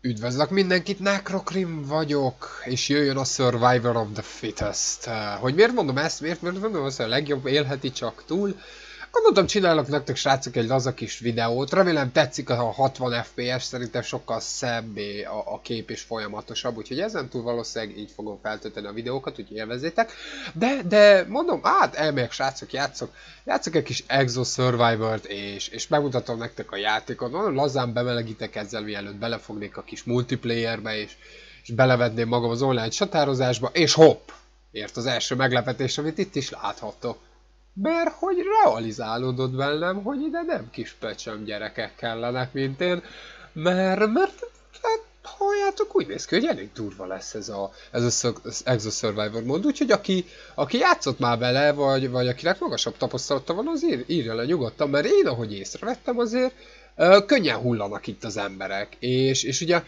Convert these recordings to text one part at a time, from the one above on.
Üdvözlök mindenkit, Necrocrim vagyok, és jöjjön a Survivor of the Fittest. Hogy miért mondom ezt, miért, miért mondom hogy a legjobb élheti csak túl? Gondoltam csinálok nektek srácok egy laza kis videót, remélem tetszik a 60 fps, szerintem sokkal szebbé a, a kép és folyamatosabb, úgyhogy ezen túl valószínűleg így fogom feltölteni a videókat, úgyhogy élvezzétek. De, de mondom, hát elmegyek srácok, játszok, játszok egy kis Exo Survivor-t, és, és megmutatom nektek a játékot, mondom, lazán bemelegítek ezzel, mielőtt belefognék a kis multiplayerbe, és, és belevedném magam az online csatározásba, és hopp! Ért az első meglepetés, amit itt is láthattok. Mert hogy realizálódott bennem, hogy ide nem kis pecsem gyerekek kellenek, mint én, mert, mert hát, halljátok, úgy néz ki, hogy elég durva lesz ez a, ez a Exo Survivor mód, úgyhogy aki, aki játszott már vele, vagy, vagy akinek magasabb tapasztalata van, az ír, írja le nyugodtan, mert én, ahogy észrevettem azért, könnyen hullanak itt az emberek, és, és ugye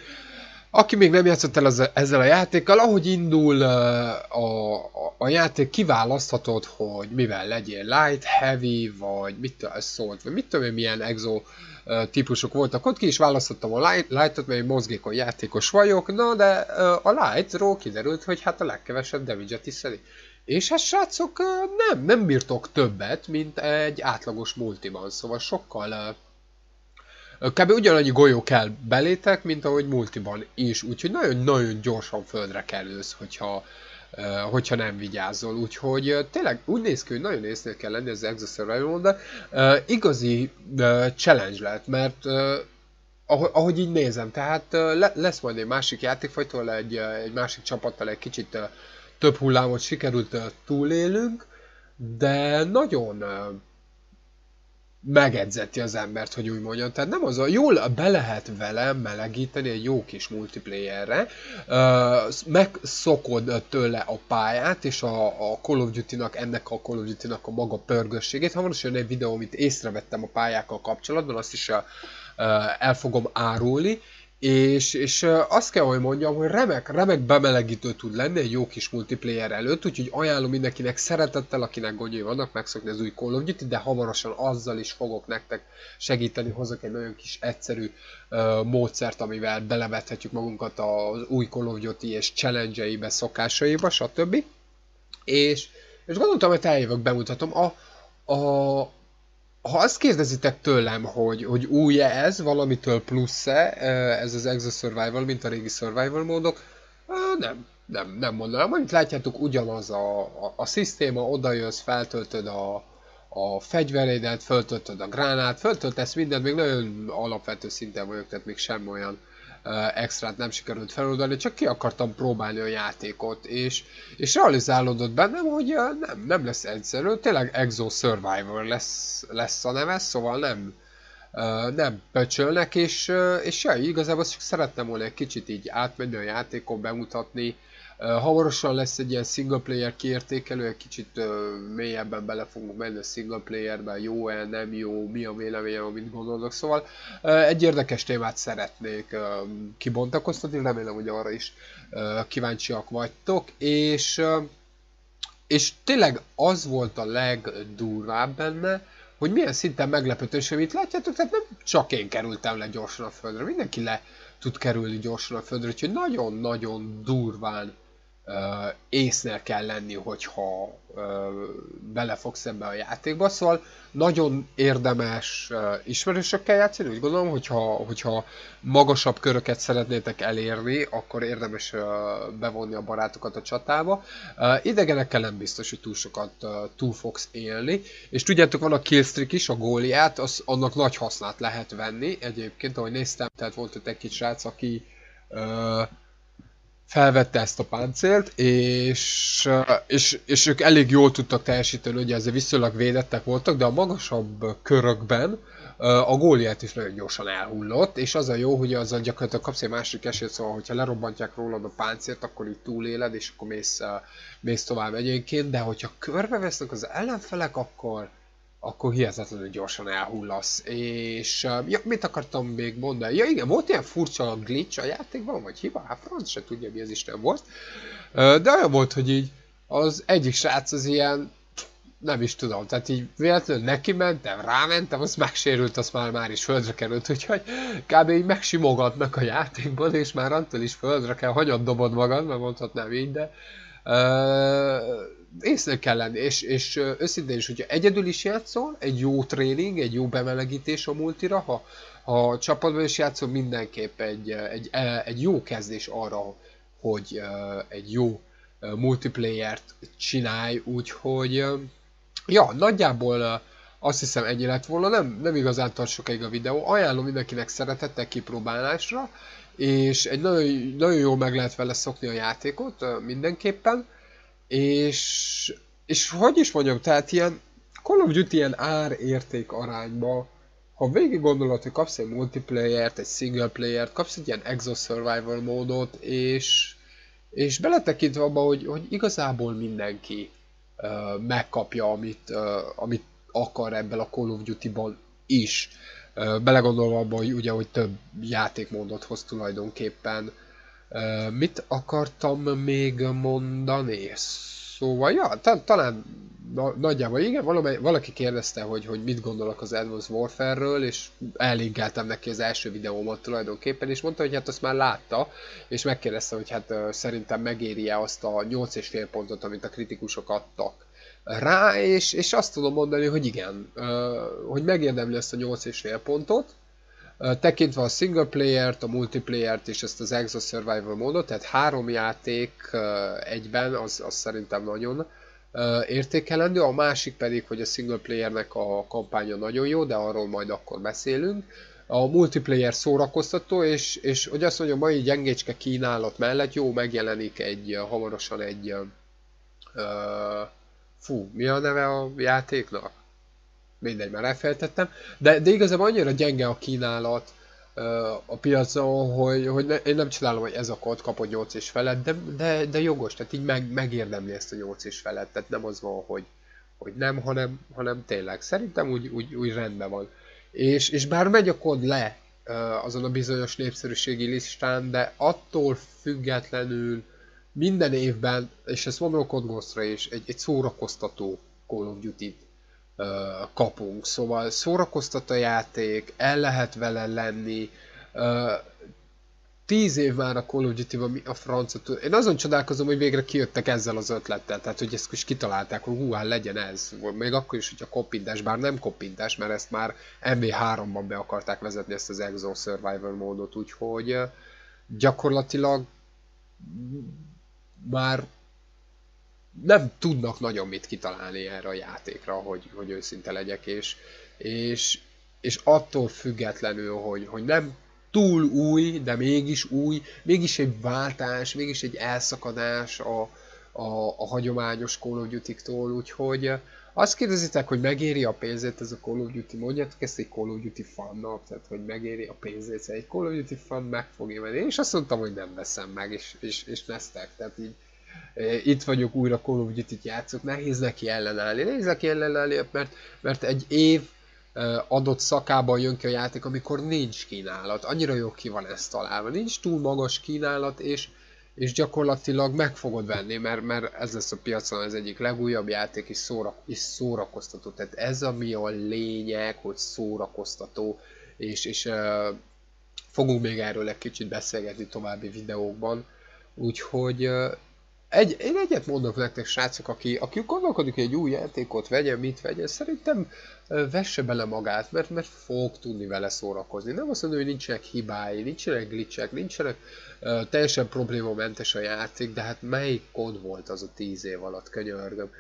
aki még nem játszott el ezzel a játékkal, ahogy indul a, a, a játék, kiválaszthatod, hogy mivel legyél light, heavy, vagy mit szólt, vagy mit tudom én, milyen exo típusok voltak. Ott ki is választottam a light, lightot, mert egy mozgékony játékos vagyok, na de a lightról kiderült, hogy hát a legkevesebb damage-et is szedi. És hát srácok, nem, nem bírtok többet, mint egy átlagos multiban, szóval sokkal Kb. ugyanannyi golyó kell belétek, mint ahogy multiban is, úgyhogy nagyon-nagyon gyorsan földre kerülsz, hogyha, hogyha nem vigyázol. Úgyhogy tényleg úgy néz ki, hogy nagyon észnél kell lenni az Exo Survival de igazi challenge lehet, mert uh, ahogy így nézem, tehát le, lesz majd egy másik játékfajtól, egy, egy másik csapattal egy kicsit több hullámot sikerült túlélünk, de nagyon megedzeti az embert, hogy úgy mondjam. Tehát nem az a, jól be lehet vele melegíteni egy jó kis multiplayerre, uh, megszokod tőle a pályát, és a, a Call of Duty-nak, ennek a Call of Duty-nak a maga pörgősségét. Hamarosan egy videó, amit észrevettem a pályákkal kapcsolatban, azt is uh, el fogom árulni, és, és azt kell, hogy mondjam, hogy remek, remek bemelegítő tud lenni egy jó kis multiplayer előtt, úgyhogy ajánlom mindenkinek szeretettel, akinek gondjai vannak megszokni az új Call of Duty, de hamarosan azzal is fogok nektek segíteni, hozok egy nagyon kis egyszerű uh, módszert, amivel belevethetjük magunkat az új Call of Duty és challenge-eibe, szokásaiba, stb. És, és gondoltam, hogy eljövök, bemutatom. A, a, ha azt kérdezitek tőlem, hogy, hogy új-e ez, valamitől plusz-e, ez az Exo Survival, mint a régi Survival módok, nem, nem, nem mondanám. Amit látjátok, ugyanaz a, a, a szisztéma, odajössz, feltöltöd a, a fegyverédet, föltöltöd a gránát, föltöltesz mindent, még nagyon alapvető szinten vagyok, tehát még sem olyan extrát nem sikerült feloldani, csak ki akartam próbálni a játékot, és, és realizálódott bennem, hogy nem, nem lesz egyszerű, tényleg Exo Survivor lesz, lesz a neve, szóval nem, nem pöcsölnek, és, és ja, igazából csak szerettem volna egy kicsit így átmenni a játékon, bemutatni, Hamarosan lesz egy ilyen single player kiértékelő, egy kicsit mélyebben bele fogunk menni a single playerbe, jó-e, nem jó, mi a véleményem, amit gondolok. Szóval egy érdekes témát szeretnék kibontakoztatni, remélem, hogy arra is kíváncsiak vagytok, és, és tényleg az volt a legdurvább benne, hogy milyen szinten meglepető, és amit látjátok, tehát nem csak én kerültem le gyorsan a földre, mindenki le tud kerülni gyorsan a földre, úgyhogy nagyon-nagyon durván észnél kell lenni, hogyha uh, belefogsz ebbe a játékba, szóval nagyon érdemes ismerősökkel játszani, úgy gondolom, hogyha, hogyha magasabb köröket szeretnétek elérni, akkor érdemes bevonni a barátokat a csatába. Idegenekkel nem biztos, hogy túl sokat túl fogsz élni, és tudjátok, van a killstreak is, a góliát, az, annak nagy hasznát lehet venni, egyébként, ahogy néztem, tehát volt ott egy kis srác, aki felvette ezt a páncélt, és, és, és ők elég jól tudtak teljesíteni, ugye ezzel viszonylag védettek voltak, de a magasabb körökben a góliát is nagyon gyorsan elhullott, és az a jó, hogy azzal gyakorlatilag kapsz egy másik esélyt, szóval hogyha lerobbantják rólad a páncélt, akkor így túléled, és akkor mész, mész tovább egyébként, de hogyha körbevesznek az ellenfelek, akkor, akkor hihetetlenül gyorsan elhullasz. És ja, mit akartam még mondani? Ja igen, volt ilyen furcsa glitch a játékban, vagy hiba? Hát franc se tudja, mi ez Isten volt. De olyan volt, hogy így az egyik srác az ilyen nem is tudom, tehát így véletlenül neki mentem, rámentem, az megsérült, az már, már is földre került, úgyhogy kb. így megsimogatnak a játékban, és már attól is földre kell, hagyad dobod magad, mert mondhatnám így, de észre kell lenni, és, és őszintén is, hogyha egyedül is játszol, egy jó tréning, egy jó bemelegítés a multira, ha, ha csapatban is játszol, mindenképp egy, egy, egy jó kezdés arra, hogy egy jó multiplayer-t csinálj, úgyhogy ja, nagyjából azt hiszem ennyi lett volna, nem, nem igazán tart sokáig a videó, ajánlom mindenkinek szeretettel kipróbálásra, és egy nagyon, nagyon jól meg lehet vele szokni a játékot mindenképpen, és, és hogy is mondjam, tehát ilyen Call of Duty ilyen ár-érték arányba, ha végig gondolod, hogy kapsz egy multiplayer-t, egy single player-t, kapsz egy ilyen exo survival módot, és, és beletekintve abba, hogy, hogy igazából mindenki uh, megkapja, amit, uh, amit akar ebben a Call of Duty-ban is. Belegondolva abba, hogy ugye, hogy több játékmódot hoz tulajdonképpen. Mit akartam még mondani? Szóval, ja, ta, talán na, nagyjából igen, valamely, valaki kérdezte, hogy, hogy mit gondolok az Advanced Warfare-ről, és ellinkeltem neki az első videómat tulajdonképpen, és mondta, hogy hát azt már látta, és megkérdezte, hogy hát szerintem megéri-e azt a 8,5 pontot, amit a kritikusok adtak rá, és, és azt tudom mondani, hogy igen, hogy megérdemli ezt a 8,5 pontot, tekintve a single player-t, a multiplayer-t és ezt az Exo Survival módot, tehát három játék egyben, az, az szerintem nagyon értékelendő, a másik pedig, hogy a single playernek a kampánya nagyon jó, de arról majd akkor beszélünk. A multiplayer szórakoztató, és, és hogy azt mondja, a mai gyengécske kínálat mellett jó megjelenik egy, hamarosan egy uh, fú, mi a neve a játéknak? Mindegy, már elfelejtettem. De, de igazából annyira gyenge a kínálat, a piacon, hogy, hogy ne, én nem csinálom, hogy ez a kód kapod 8 és felett, de, de, de jogos, tehát így meg, megérdemli ezt a 8 és felett, tehát nem az van, hogy, hogy nem, hanem, hanem tényleg. Szerintem úgy, úgy, úgy rendben van. És, és bár megy a kód le azon a bizonyos népszerűségi listán, de attól függetlenül minden évben, és ezt mondom a Code is, egy, egy szórakoztató Call of Duty-t kapunk. Szóval szórakoztat a játék, el lehet vele lenni. Tíz év már a Call of mi a francia tud. Én azon csodálkozom, hogy végre kijöttek ezzel az ötlettel, tehát hogy ezt is kitalálták, hogy hú, hát legyen ez. Még akkor is, hogyha kopintás, bár nem kopintás, mert ezt már MB3-ban be akarták vezetni ezt az Exo Survivor módot, úgyhogy gyakorlatilag már nem tudnak nagyon mit kitalálni erre a játékra, hogy, hogy őszinte legyek, és, és, és attól függetlenül, hogy, hogy nem túl új, de mégis új, mégis egy váltás, mégis egy elszakadás a, a, a hagyományos Call of Duty-tól, úgyhogy azt kérdezitek, hogy megéri a pénzét ez a Call of Duty, mondjátok ezt egy Call of Duty fannak, tehát hogy megéri a pénzét, egy Call of Duty fan meg fogja venni, és azt mondtam, hogy nem veszem meg, és, és, és neztek, tehát így itt vagyok újra Call of Duty-t játszok, nehéz neki ellenállni. Nehéz neki ellenállni, mert, mert egy év adott szakában jön ki a játék, amikor nincs kínálat. Annyira jó ki van ezt találva. Nincs túl magas kínálat, és, és gyakorlatilag meg fogod venni, mert, mert ez lesz a piacon az egyik legújabb játék, és, szóra, és szórakoztató. Tehát ez a mi a lényeg, hogy szórakoztató, és, és uh, fogunk még erről egy kicsit beszélgetni további videókban. Úgyhogy uh, egy, én egyet mondok nektek, srácok, aki, aki gondolkodik, hogy egy új játékot vegye, mit vegye, szerintem vesse bele magát, mert, mert fog tudni vele szórakozni. Nem azt mondom, hogy nincsenek hibái, nincsenek glitchek, nincsenek uh, teljesen problémamentes a játék, de hát melyik kod volt az a tíz év alatt, könyörgöm.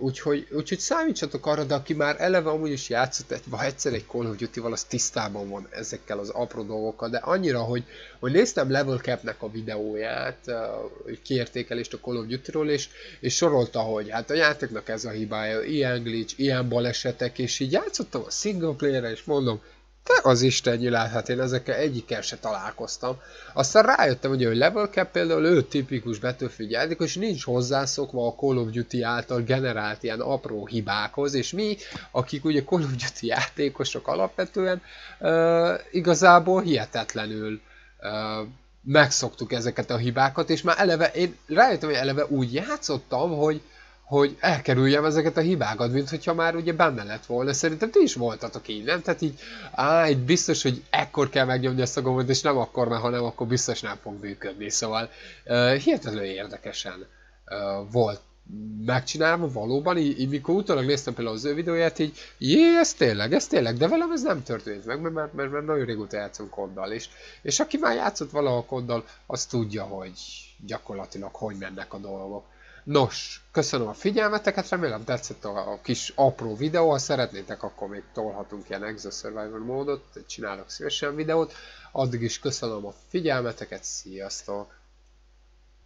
Úgyhogy, úgyhogy számítsatok arra, de aki már eleve amúgy is játszott, vagy egyszer egy Call of Duty-val, az tisztában van ezekkel az apró dolgokkal, de annyira, hogy, hogy néztem Level Cap-nek a videóját, uh, kiértékelést a Call of Duty-ról, és, és sorolta, hogy hát a játéknak ez a hibája, ilyen glitch, ilyen balesetek, és így játszottam a single player és mondom, te az Isten nyilát, hát én ezekkel egyikkel se találkoztam. Aztán rájöttem, hogy a Level Cap például ő tipikus Battlefield játékos, nincs hozzászokva a Call of Duty által generált ilyen apró hibákhoz, és mi, akik ugye Call of Duty játékosok alapvetően, uh, igazából hihetetlenül uh, megszoktuk ezeket a hibákat, és már eleve, én rájöttem, hogy eleve úgy játszottam, hogy hogy elkerüljem ezeket a hibákat, mint hogyha már ugye benne lett volna. Szerintem ti is voltatok így, nem? Tehát így, á, így biztos, hogy ekkor kell megnyomni ezt a gombot, és nem akkor, mert ha nem, akkor biztos nem fog működni. Szóval uh, hihetetlenül érdekesen uh, volt megcsinálva valóban, így, így mikor utólag néztem például az ő videóját, így jé, ez tényleg, ez tényleg, de velem ez nem történt meg, mert, mert, mert, mert nagyon régóta játszom koddal is. És aki már játszott valahol koddal, az tudja, hogy gyakorlatilag hogy mennek a dolgok. Nos, köszönöm a figyelmeteket, remélem tetszett a kis apró videó, ha szeretnétek, akkor még tolhatunk ilyen Exo Survivor módot, csinálok szívesen videót. Addig is köszönöm a figyelmeteket, sziasztok!